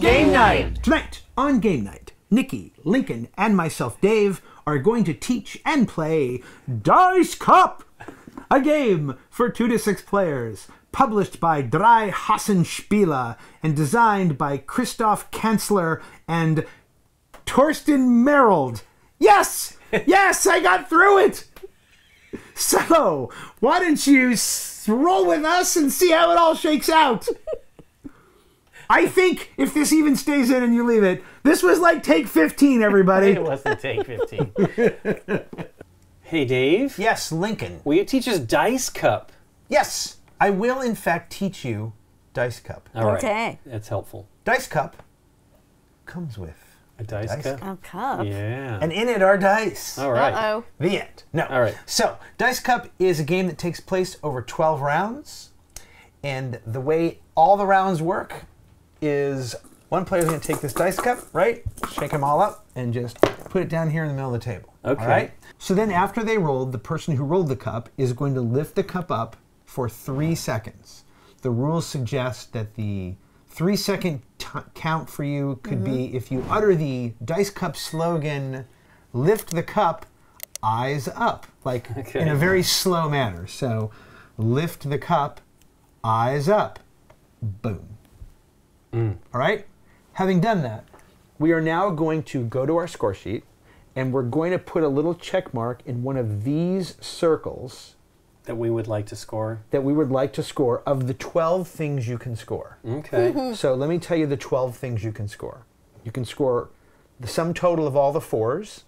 Game night. Tonight on game night, Nikki, Lincoln, and myself, Dave, are going to teach and play Dice Cup, a game for two to six players, published by Drei Hasen Spiele and designed by Christoph Cantzler and Torsten Marold. Yes, yes, I got through it. So, why don't you roll with us and see how it all shakes out? I think if this even stays in and you leave it, this was like take 15, everybody. It wasn't take 15. hey, Dave. yes, Lincoln. Will you teach us Dice Cup? Yes, I will in fact teach you Dice Cup. All right. Okay. That's helpful. Dice Cup comes with, A dice, Dice cup? A cup. Yeah. and in it are dice. All right. Uh-oh. The end. No. All right. So, Dice Cup is a game that takes place over 12 rounds. And the way all the rounds work is one player's going to take this dice cup, right? Shake them all up and just put it down here in the middle of the table. Okay. All right? So then after they rolled, the person who rolled the cup is going to lift the cup up for three seconds. The rules suggest that the three second t- count for you could be mm-hmm. if you utter the dice cup slogan, lift the cup, eyes up, like Okay. in a very slow manner. So lift the cup, eyes up, boom. Mm. All right? Having done that, we are now going to go to our score sheet and we're going to put a little check mark in one of these circles That we would like to score. that we would like to score of the 12 things you can score. Okay. Mm-hmm. So let me tell you the 12 things you can score. You can score the sum total of all the fours,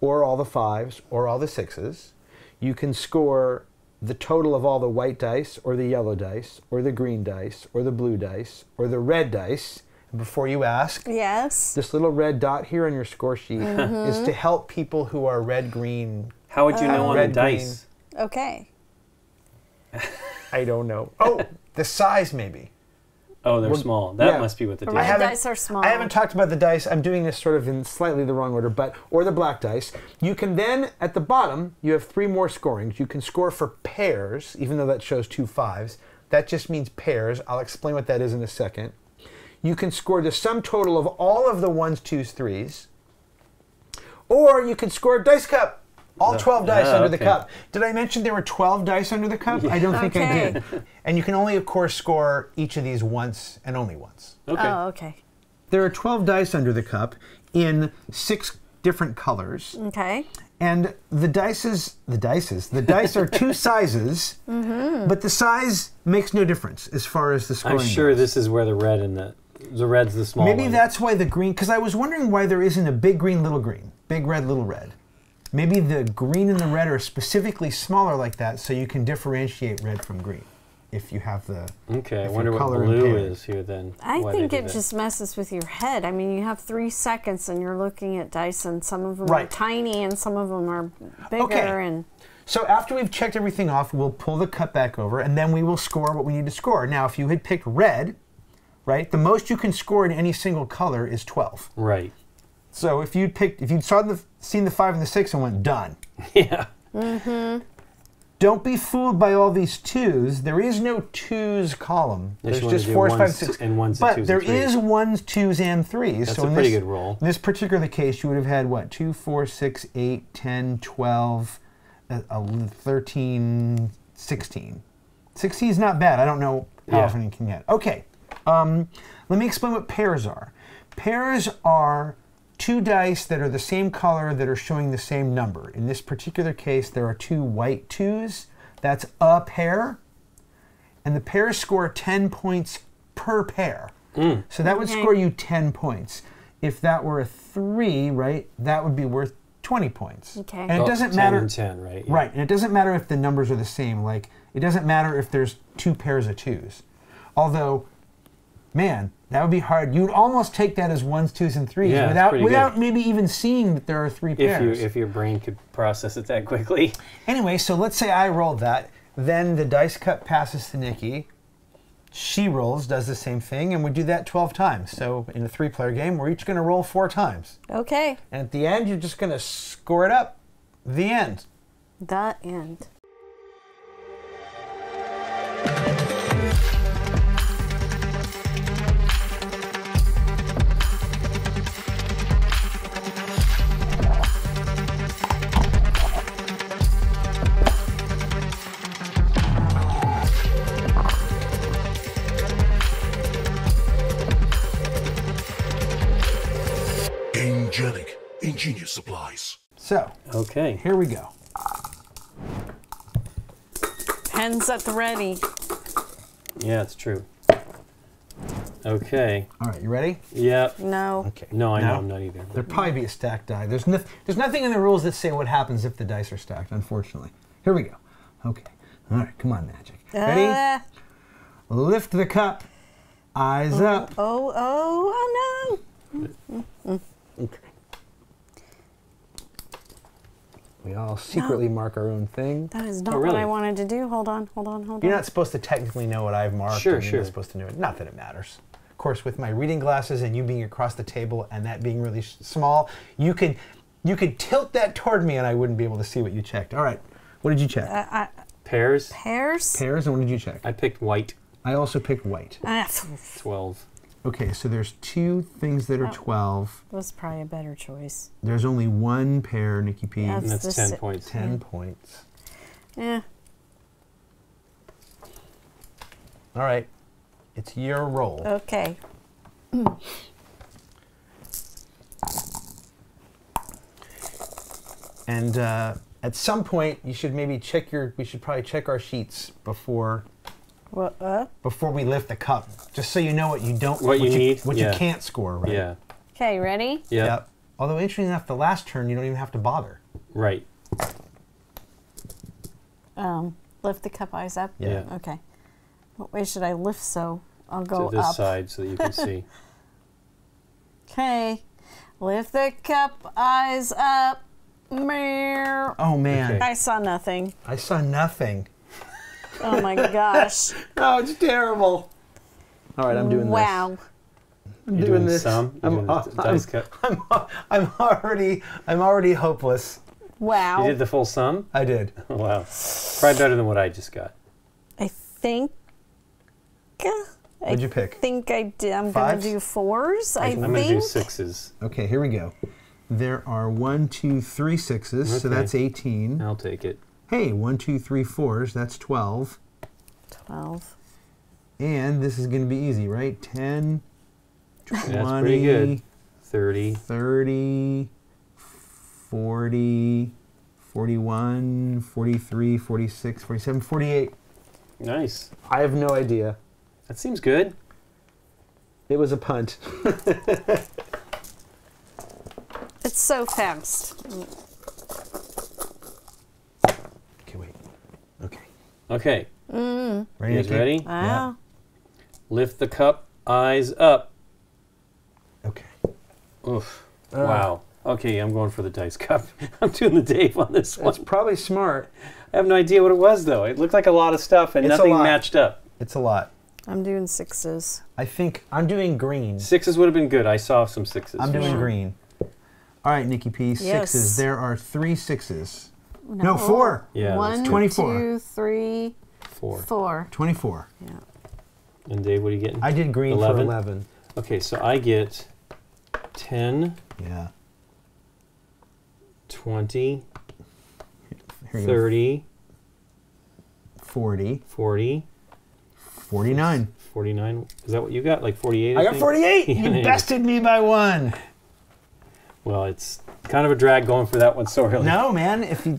or all the fives, or all the sixes. You can score the total of all the white dice, or the yellow dice, or the green dice, or the blue dice, or the red dice. And before you ask, Yes. this little red dot here on your score sheet mm-hmm. is to help people who are red green. How would you uh, know on the red, dice? Okay. I don't know. Oh, the size maybe. Oh, they're Well, small. That yeah. must be what the The deal red is. haven't- dice are small. I haven't talked about the dice. I'm doing this sort of in slightly the wrong order, but or the black dice. You can then at the bottom you have three more scorings. You can score for pairs, even though that shows two fives. That just means pairs. I'll explain what that is in a second. You can score the sum total of all of the ones, twos, threes, or you can score dice cup. All 12 dice under the cup. Did I mention there were 12 dice under the cup? I don't think I did. And you can only, of course, score each of these once and only once. Okay. Oh, okay. There are 12 dice under the cup in six different colors. Okay. And the dices, the dices, the dice are two sizes, mm-hmm. but the size makes no difference as far as the scoring I'm sure goes. this is where the red and the the red's the small Maybe one. that's why the green, because I was wondering why there isn't a big green, little green, big red, little red. Maybe the green and the red are specifically smaller like that, so you can differentiate red from green if you have the. Okay, I if wonder your what color blue is here then. I think it just messes with your head. I mean, you have three seconds and you're looking at dice, and some of them are tiny and some of them are bigger. Okay. And So after we've checked everything off, we'll pull the cut back over, and then we will score what we need to score. Now, if you had picked red, right, the most you can score in any single color is 12. Right. So if you'd picked, if you'd saw the, seen the five and the six and went done, Yeah. Mm-hmm. don't be fooled by all these twos. There is no twos column. There's just do fours, ones fives, six, and ones and but twos and there threes. is ones, twos, and threes. That's so a in pretty this, good roll. In this particular case, you would have had what? 2, 4, 6, 8, 10, 12, uh, uh, 13, 16. 16 is not bad. I don't know how Yeah. often you can get. Okay. Um, let me explain what pairs are. Pairs are two dice that are the same color that are showing the same number. In this particular case, there are two white twos. That's a pair. And the pairs score 10 points per pair. Hmm. So that would Okay. score you 10 points. If that were a three, right, that would be worth 20 points. Okay. And it Oh, doesn't 10 matter. and 10, right? yeah. Right, and it doesn't matter if the numbers are the same. Like, it doesn't matter if there's two pairs of twos. Although, man, that would be hard. You'd almost take that as ones, twos, and threes Yeah, without without good. maybe even seeing that there are three If you pairs. if your brain could process it that quickly. Anyway, so let's say I rolled that. Then the dice cup passes to Nikki. She rolls, does the same thing, and we do that 12 times. So in a three player game, we're each going to roll four times. okay, And at the end, you're just going to score it up. The end. the end. Supplies. So, Okay. here we go. Pens at the ready. Yeah, it's true. Okay. All right, you ready? Yep. No. Okay. No, I know Now, I'm not either. There'd probably be a stacked die. There's, no, there's nothing in the rules that say what happens if the dice are stacked, unfortunately. Here we go. Okay. All right, come on, Magic. Ready? Uh, Lift the cup. Eyes up. oh, oh, oh no. Okay. We all secretly mark our own thing. That is not Oh, what? I wanted to do. Hold on, hold on, hold on. You're not supposed to technically know what I've marked. Sure, and You're not supposed to know it. Not that it matters. Of course, with my reading glasses and you being across the table and that being really sh- small, you could you could tilt that toward me and I wouldn't be able to see what you checked. All right. What did you check? Uh, Pairs. Pears? Pears, and what did you check? I picked white. I also picked white. Ah, 12. Okay, so there's two things that are 12. was probably a better choice. There's only one pair, Nikki P. Yeah, And that's 10 sit- points. 10 points. Yeah. All right. It's your roll. Okay. And uh, at some point, you should maybe check your. We should probably check our sheets before What? Uh, before we lift the cup, just so you know what you don't. What you need, What yeah. you can't score. Right? Yeah. okay, ready? Yeah. Yep. Although interesting enough, the last turn you don't even have to bother. Right. Um, lift the cup eyes up. Yeah. Okay. What way should I lift so I'll go to this up? side so that you can see. Okay. Lift the cup eyes up. Meow. Oh man, Okay. I saw nothing. I saw nothing. Oh my gosh. Oh, it's terrible. All right, I'm doing wow. this. Wow. I'm You're doing, doing this. some? I'm, doing the uh, dice I'm. I'm, I'm already, I'm already hopeless. Wow. You did the full sum? I did. wow. Probably better than what I just got. I think. I What'd you pick? I think I did. I'm gonna do fours. I I'm going to do sixes. Okay, here we go. There are one, two, three sixes, so that's 18. I'll take it. Hey, one, two, three fours, that's 12. Twelve. And this is going to be easy, right? 10, 20, That's pretty good. 30. 30, 40, 41, 43, 46, 47, 48. Nice. I have no idea. That seems good. It was a punt. It's so fast. Okay, wait. Okay. Okay. Ready? You guys ready? Wow. Lift the cup, eyes up. Okay. Oof. Uh. wow. Okay, I'm going for the dice cup. I'm doing the Dave on this one. That's probably smart. I have no idea what it was though. It looked like a lot of stuff and It's nothing matched up. It's a lot. I'm doing sixes. I think I'm doing green. Sixes would have been good. I saw some sixes. I'm doing sure. green. All right, Nikki P. Sixes. Yes. There are three sixes. No, four. Yeah. One, that's good. 24. two, three, Four. four. 24. Yeah. And Dave, what are you getting? I did green 11? for 11. Okay, so I get 10, Yeah. 20, Here you go. 30, 40. 40, 49. 49. Is that what you got? Like 48? I, I got think? 48. Yeah. You bested me by one. Well, it's kind of a drag going for that one so early. No, man. If you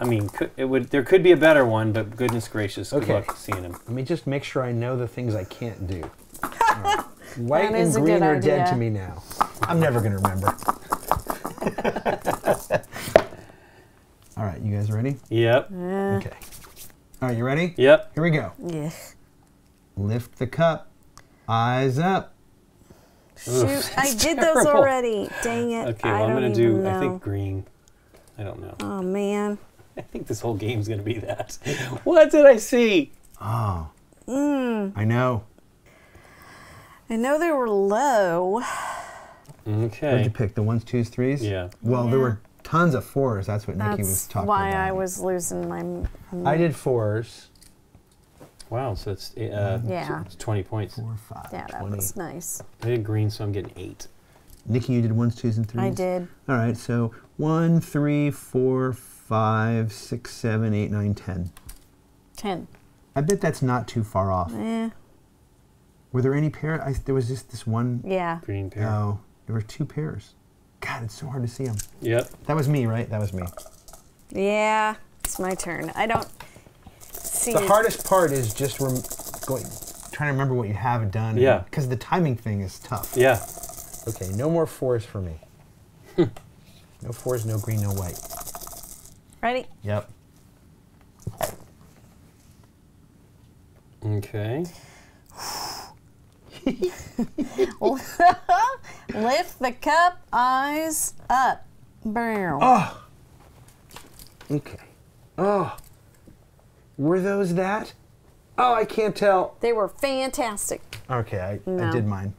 I mean, could, it would. There could be a better one, but goodness gracious, good Okay. luck seeing him. let me just make sure I know the things I can't do. All right. White That and is green good are dead to me now. I'm never gonna remember. All right, you guys ready? Yep. Uh. Okay. All right, you ready? Yep. Here we go. Yeah. Lift the cup. Eyes up. Shoot, I did those already. Dang it. Okay, I well, I'm don't gonna even do. Know. I think green. I don't know. Oh man. I think this whole game's gonna be that. what did I see? Oh. Hmm. I know. I know they were low. What'd you pick? The ones, twos, threes? Yeah. Well, there were tons of fours. That's what Nikki was talking why about. Why I was losing my. I did fours. Wow. So it's uh, Yeah. it's 20 points. Four, five, Yeah, that 20. was nice. I did green, so I'm getting eight. Nikki, you did ones, twos, and threes? I did. All right, so one, three, four, five, six, seven, eight, nine, ten. Ten. I bet that's not too far off. Eh. Were there any pairs? I, there was just this one. Yeah. Green pair. No, there were two pairs. God, it's so hard to see them. Yep. That was me, right? That was me. Yeah, it's my turn. I don't see. The hardest part is just rem- going, trying to remember what you have done. Yeah. Because the timing thing is tough. Yeah. Okay, no more fours for me. no fours, no green, no white. Ready? Yep. Okay. Lift the cup, eyes up. Bow. Oh. Ah. Okay. Oh. Were those that? Oh, I can't tell. They were fantastic. Okay, I, I did mine.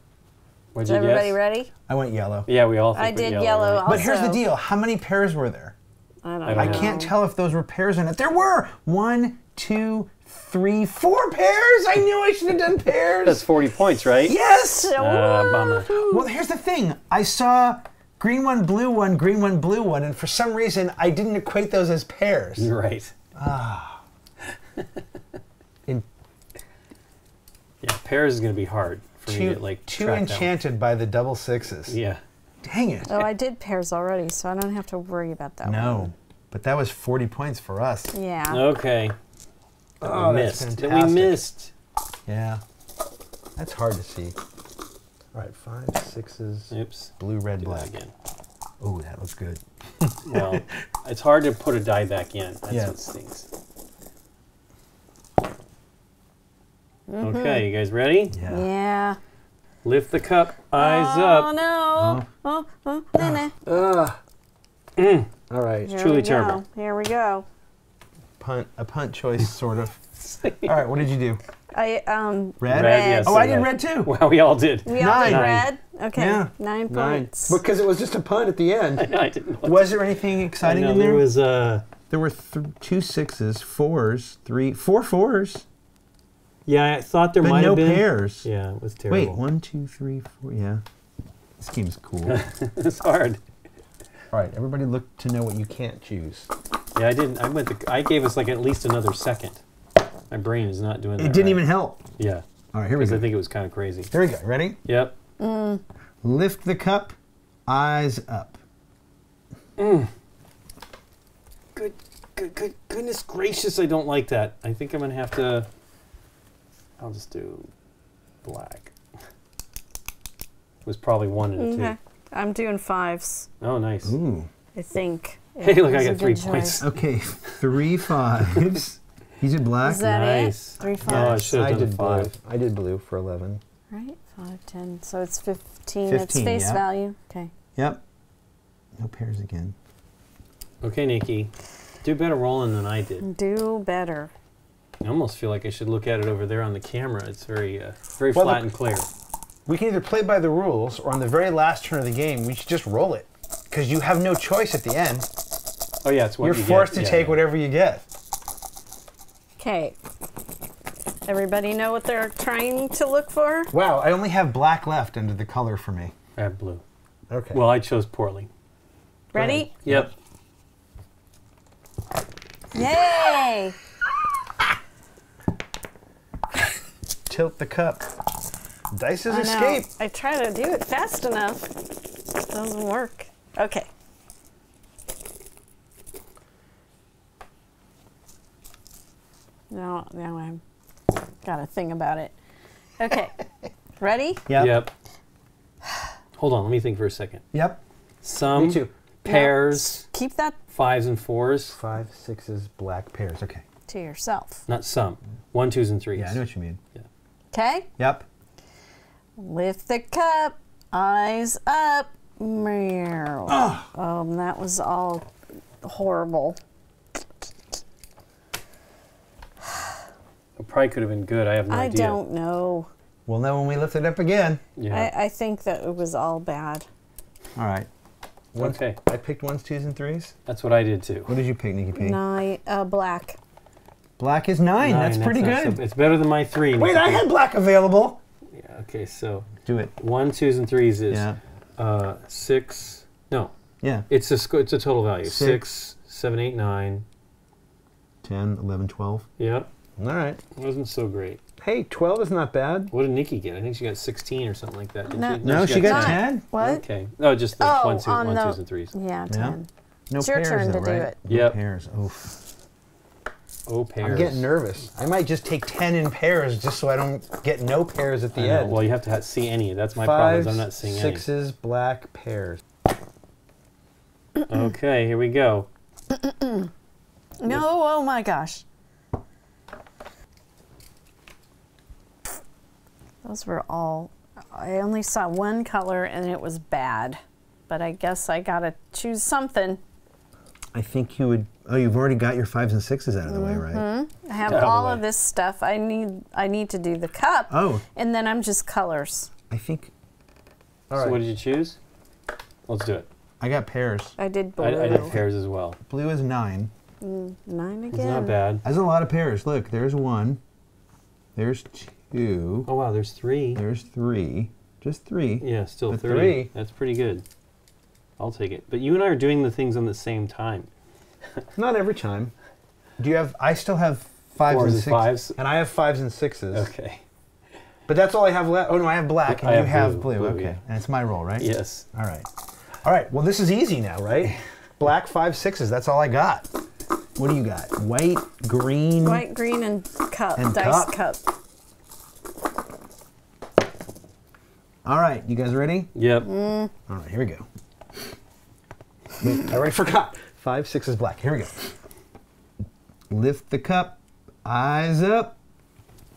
What'd Is you everybody guess? ready? I went yellow. Yeah, we all. Think I we did yellow. yellow. right? But here's the deal. How many pairs were there? I don't, I I don't know. can't tell if those were pairs or not. There were one, two, three, four pairs. I knew I should have done pairs. That's 40 points, right? yes. Uh, bummer. Well, here's the thing. I saw green one, blue one, green one, blue one, and for some reason I didn't equate those as pairs. You're right. In Yeah, pairs is gonna be hard for me too, to like too track down. enchanted by the double sixes. Yeah. Dang it. Oh, I did pairs already, so I don't have to worry about that. No, but that was 40 points for us. Yeah. Okay. That Oh, we that's missed. That we missed. Yeah. That's hard to see. All right, five, sixes, Oops. blue, red, Do black. that again. Oh, that looks good. Well, it's hard to put a die back in. That's Yeah. what stings. Okay, you guys ready? Yeah. Yeah. Lift the cup, eyes oh up. no. Oh, oh, nah, nah. Ugh. All right. Here truly we go. terrible. Here we go. Punt, a punt choice, sort of. All right, what did you do? I um. Red? Red, yes. Oh, I did red. red too. Well, we all did. We all did red. Okay. Yeah. Nine Nine. Because it was just a punt at the end. I didn't know. Was there anything I exciting know in there there? was uh There were th- two sixes, fours, three, four fours, yeah, I thought there but might no have been pairs. Yeah, it was terrible. Wait, one, two, three, four. Yeah, this game's cool. It's hard. All right, everybody look to know what you can't choose. Yeah, I didn't. I went. To, I gave us like at least another second. My brain is not doing that. It didn't right. even help. Yeah, All right, here we because go. I think it was kind of crazy. Here we go. Ready? Yep. Mm. Lift the cup, eyes up. Mm. Good, good, good, goodness gracious! I don't like that. I think I'm gonna have to. I'll just do black. It was probably one and a Okay. I'm doing fives. Oh, nice. Ooh. I think. Hey, look, I It was a got three points. choice. Okay, three fives. You did black. Is that Nice. it? Three Oh, I should have I done did five. blue. I did blue for eleven. Right? Five, ten. So it's 15. it's 15, face yeah. value. Okay. Yep. No pairs again. Okay, Nikki, do better rolling than I did. Do better. I almost feel like I should look at it over there on the camera. It's very, uh, very Well, flat the- and clear. We can either play by the rules, or on the very last turn of the game, we should just roll it. Because you have no choice at the end. Oh yeah, it's what You're you forced get. to Yeah, take yeah. whatever you get. Okay. Everybody know what they're trying to look for? Wow, I only have black left under the color for me. I have blue. Okay. Well, I chose poorly. Ready? Yep. Yay! Tilt the cup. Dice's I know. escape. I try to do it fast enough. It Doesn't work. Okay. Now, now I'm got a thing about it. Okay. Ready? Yep. Yep. Hold on, let me think for a second. Yep. Some Me too. pairs, Keep that fives and fours. Five, sixes, black pairs. Okay. to yourself. Not some. One, twos, and threes. Yeah, I know what you mean. Okay? Yep. Lift the cup. Eyes up. Meow. Um, that was all horrible. It probably could have been good. I have no I idea. I don't know. We'll know when we lift it up again. Yeah. I, I think that it was all bad. All right. Ones- Okay. I picked ones, twos, and threes. That's what I did too. What did you pick, Nikki P? Nine, uh, black. Black is nine. Nine, That's pretty not good. so- it's better than my three. Wait, I had black available. Yeah, okay, so Do it. one, twos, and threes is Yeah. uh, six. No, Yeah. it's a sc- it's a total value. Six. Six, seven, eight, nine. 10, 11, 12. Yep. All right. It wasn't so great. Hey, 12 is not bad. What did Nikki get? I think she got 16 or something like that. Didn't No. she? No, she got Not- 10. What? Okay. No, just the Oh, one, two, on one, the- twos, and threes. Yeah, 10. No It's your pairs, turn though, to do right? it. No Yep. pairs. Oof. Oh, pairs. I'm getting nervous. I might just take 10 in pairs just so I don't get no pairs at the end. Well, you have to ha- see any. That's my problem. Is I'm not seeing any. sixes, black pairs. Okay, here we go. No, oh my gosh. Those were all. I only saw one color and it was bad. But I guess I gotta choose something. I think you would. Oh, you've already got your fives and sixes out of the way, right? Mm-hmm. I have Out all way. of this stuff. I need I need to do the cup. Oh, And then I'm just colors. I think. All so what did you choose? Let's do it. I got pairs. I did blue. I, I did pairs as well. Blue is nine. Mm, nine again. It's not bad. That's a lot of pairs. Look, there's one. There's two. Oh wow, there's three. There's three. Just three. Yeah, still three. three. That's pretty good. I'll take it. But you and I are doing the things on the same time. Not every time. Do you have? I still have fives Fours and and sixes. fives? And I have fives and sixes. Okay. But that's all I have left. Oh no, I have black, and I you have have blue, blue. blue, okay, yeah. and it's my roll, right? Yes. All right. All right. Well, this is easy now, right? Black five sixes. That's all I got. What do you got? White, green. White, green, and cup. And dice cup. cup. All right. You guys ready? Yep. Mm. All right. Here we go. Wait, I already forgot. Five, six is black. Here we go. Lift the cup. Eyes up.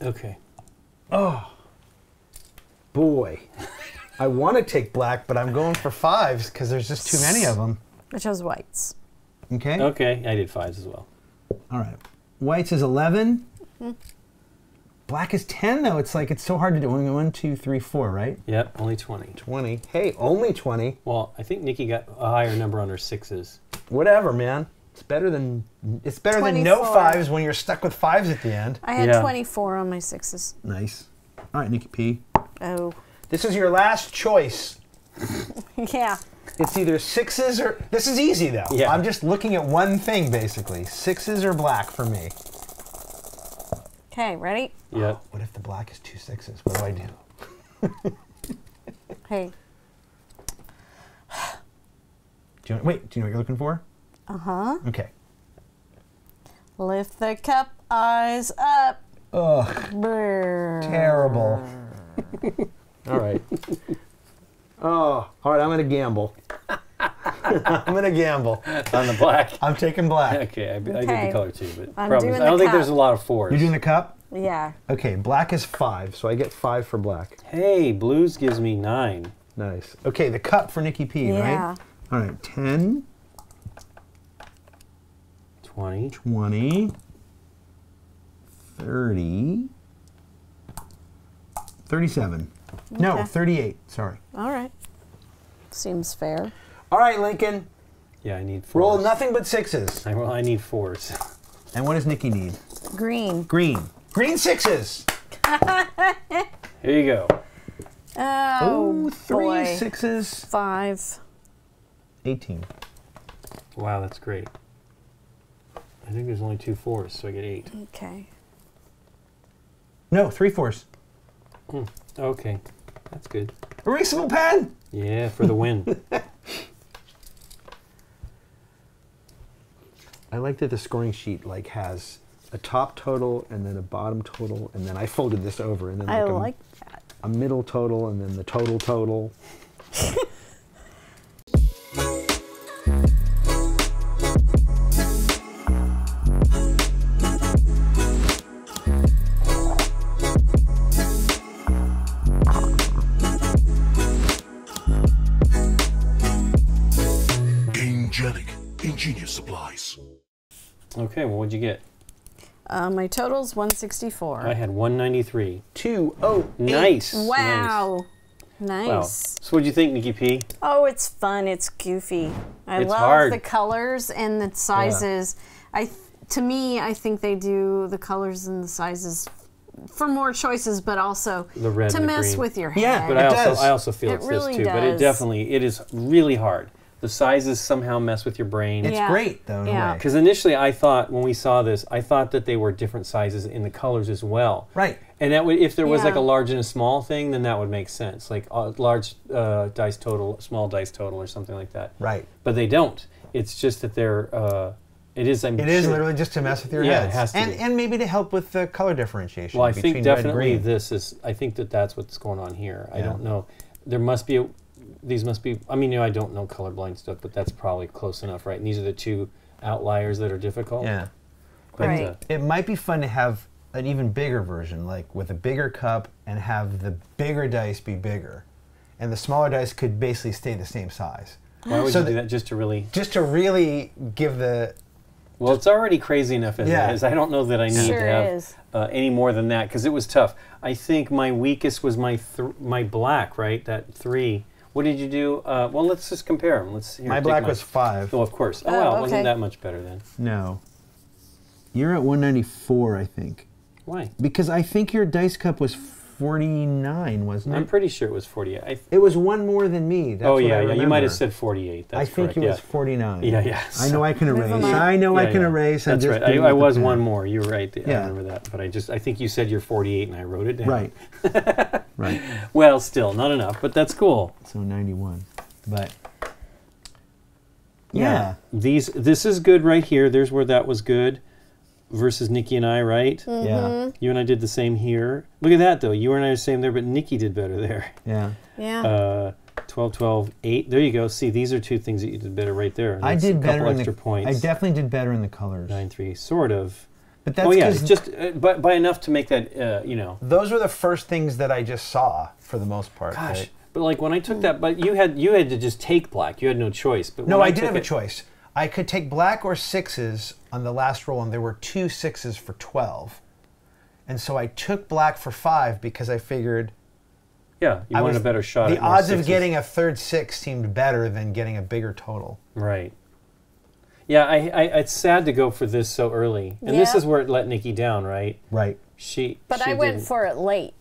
Okay. Oh, boy. I want to take black, but I'm going for fives because there's just too many of them. I chose whites. Okay. Okay, I did fives as well. All right. Whites is 11. Mm-hmm. Black is 10, though. It's like it's so hard to do. One, one, two, three, four, right? Yep, only 20. 20. Hey, only 20. Well, I think Nikki got a higher number on her sixes. Whatever, man. It's better than it's better than no fives when you're stuck with fives at the end. I had Yeah. 24 on my sixes. Nice. All right, Nikki P. Oh. This is your last choice. Yeah. It's either sixes or this is easy though. Yeah. I'm just looking at one thing basically. Sixes or black for me. Okay, ready? Yep. What if the black is two sixes? What do I do? Hey. Do you wait? Do you know what you're looking for? Uh huh. Okay. Lift the cup, eyes up. Ugh, Brr. terrible. all right. Oh, all right. I'm gonna gamble. I'm gonna gamble. On the black. I'm taking black. Okay, I, I did Okay. the color too, but I'm problem is, doing I don't the think there's a cup. lot of fours. You're doing the cup. Yeah. Okay, black is five, so I get five for black. hey, blues gives me nine. Nice. Okay, the cup for Nikki P, Yeah. right? All right, 10, 20. 20, 30, 37. No, Okay. 38. Sorry. All right. Seems fair. All right, Lincoln. Yeah, I need fours. Roll nothing but sixes. I, well, I need fours. And what does Nikki need? Green. Green. Green sixes. Here you go. Oh, Oh, three boy. sixes. Five. 18. Wow, that's great. I think there's only two fours, so I get eight. Okay. No, three fours. Hmm, okay, that's good. Erasable pen. Yeah, for the win. I like that the scoring sheet like has a top total and then a bottom total, and then I folded this over, and then like, a, like that. a middle total, and then the total total. Ingenious Supplies. Okay, well, what'd you get? Uh, my total's 164. I had 193. Two oh Nice. wow. Nice. Nice. Wow. So what'd you think, Nikki P? Oh, it's fun. It's goofy. I It's love hard. the colors and the sizes. I, to me, I think they do the colors and the sizes for more choices, but also The red to mess green. with your head. Yeah, But It I also. I also feel It it's really this too. But it definitely it is really hard. The sizes somehow mess with your brain. It's Yeah. great though. Yeah. a way. Because initially I thought when we saw this, I thought that they were different sizes in the colors as well. Right. And that would, if there was like a large and a small thing, then that would make sense. Like a large uh, dice total, small dice total, or something like that. Right. But they don't. It's just that they're. Uh, it is. I'm It is sure- literally just to mess with your Yeah, it has to and be. and maybe to help with the color differentiation. Well, I between think definitely this is. I think that that's what's going on here. I don't know. There must be. A, these must be. I mean, you know, I don't know colorblind stuff, but that's probably close enough, right? And these are the two outliers that are difficult. Yeah. But, Right. uh, It might be fun to have an even bigger version, like with a bigger cup, and have the bigger dice be bigger, and the smaller dice could basically stay the same size. why would So you do that? Just to really. Just to really give the Well, it's already crazy enough as Yeah. it is. I don't know that I need Sure to have is. Uh, any more than that because it was tough. I think my weakest was my th- my black, right? That three. What did you do? Uh, well, let's just compare them. Let's. Here, my black mine. was five. Oh, of course. Oh, Oh, well, it okay. wasn't that much better then. No. You're at 194, I think, Why? because I think your dice cup was 49, wasn't it? I'm pretty sure it was 48. I, It was one more than me. That's oh yeah, yeah. You might have said 48. That's I think correct, it was yeah. 49. Yeah, yeah. I know I can Move erase. 'em up. I know I can yeah. erase. That's right. I, I was the one more. You're right. I Yeah. remember that. But I just I think you said you're 48 and I wrote it down. Right. right. Well, still not enough, but that's cool. So 91. But yeah. These this is good right here. There's where that was good versus Nikki and I, right? Yeah. You and I did the same here. Look at that though. You and I are the same there, but Nikki did better there. Yeah. Yeah. Uh, 12, 12, 8. There you go. See, these are two things that you did better right there. I That's did a couple better in extra the points. I definitely did better in the colors. 9, 3, sort of. But that's oh yeah, 'cause it's just uh, but by enough to make that uh, you know. those were the first things that I just saw for the most part. Gosh. right? But like when I took that, but you had you had to just take black. You had no choice. But No, when I, did took have a choice. I could take black or sixes on the last roll, and there were two sixes for 12. And so I took black for five because I figured Yeah, you I wanted was- a better shot. The at odds of getting a third six seemed better than getting a bigger total. Right. Yeah, I, I it's sad to go for this so early, and this is where it let Nikki down, right? Right. She. but she I went didn't. for it late.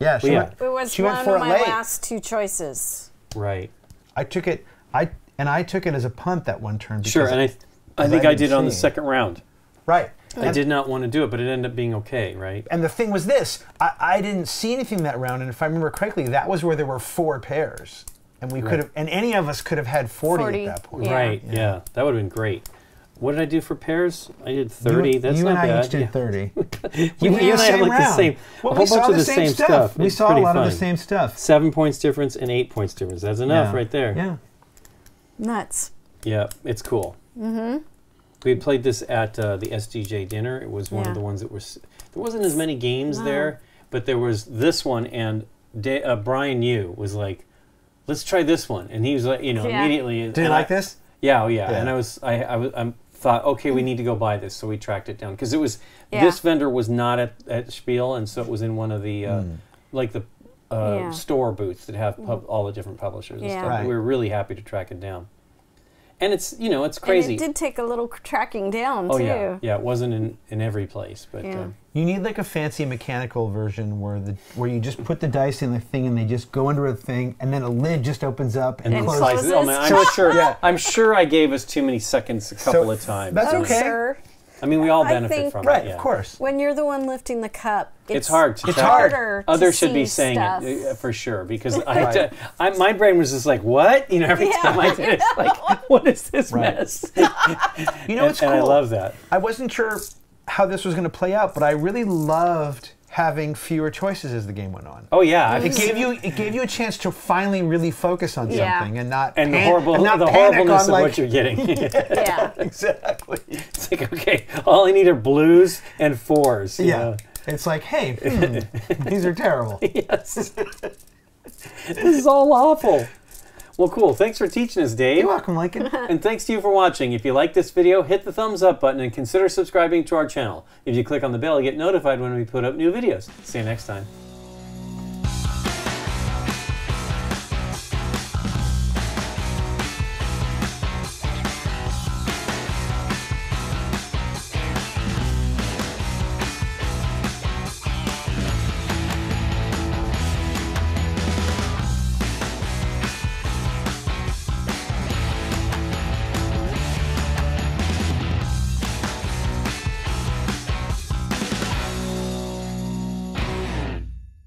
Yeah, she yeah. went. It was she one went for of it my late. last two choices. right. I took it. I and I took it as a punt that one turn. Because Sure, and I, I think I I, did didn't on the second round. right. I And- did not want to do it, but it ended up being okay, right? And the thing was this: I, I didn't see anything that round, and if I remember correctly, that was where there were four pairs, and we could have, and any of us could have had forty, 40, at that point. Yeah. Right. Yeah. that would have been great. What did I do for pairs? I did thirty. You, That's you not and I bad. each did Yeah. thirty. You, We you did and I have same like the round. same. Well, a we whole saw bunch of the the same same stuff. stuff. We It's saw a pretty lot of the same stuff. Seven points difference and eight points difference. That's enough Yeah. right there. Yeah. Nuts. Yeah, it's cool. Mm-hmm. We had played this at uh, the SDJ dinner. It was one Yeah. of the ones that was. There wasn't as many games there, but there was this one, and Da- uh, Brian Yu was like, "Let's try this one," and he was like, you know, Yeah. immediately. Did you like I- this? Yeah, oh yeah. Yeah. And I was, I, I was, I thought, okay, we need to go buy this, so we tracked it down because it was Yeah. this vendor was not at, at Spiel, and so it was in one of the uh, like the uh, Yeah. store booths that have pub, all the different publishers and Yeah. stuff. Right. We were really happy to track it down, and it's you know it's crazy. And it did take a little tracking down oh too. yeah, yeah. It wasn't in, in every place, but Yeah. um, You need like a fancy mechanical version where the where you just put the dice in the thing and they just go under a thing, and then a lid just opens up and, and, And closes. slices. Oh man, I'm closes. sure. Yeah. I'm sure I gave us too many seconds a couple of times. that's okay. sure. I mean, we all benefit think- from Right, it. yeah. of course. When you're the one lifting the cup, it's, It's hard to It's track hard. it. harder Others should be saying stuff. it uh, for sure because I, I, my brain was just like, "What?" You know, every Yeah. time I did it, like, "What is this Right. mess?" You know, and, it's and. I love that. I wasn't sure how this was going to play out, but I really loved having fewer choices as the game went on. Oh yeah, I It think gave you it gave you a chance to finally really focus on Yeah. something and not and the horrible, and not the panic horribleness on, of like, what you're getting. yeah. exactly. it's like, okay, all I need are blues and fours. you Yeah. know? It's like, hey, hmm, these are terrible. Yes. this is all awful. Well, cool. Thanks for teaching us, Dave. You're welcome, Lincoln. And thanks to you for watching. If you like this video, hit the thumbs up button and consider subscribing to our channel. If you click on the bell, you get notified when we put up new videos. See you next time.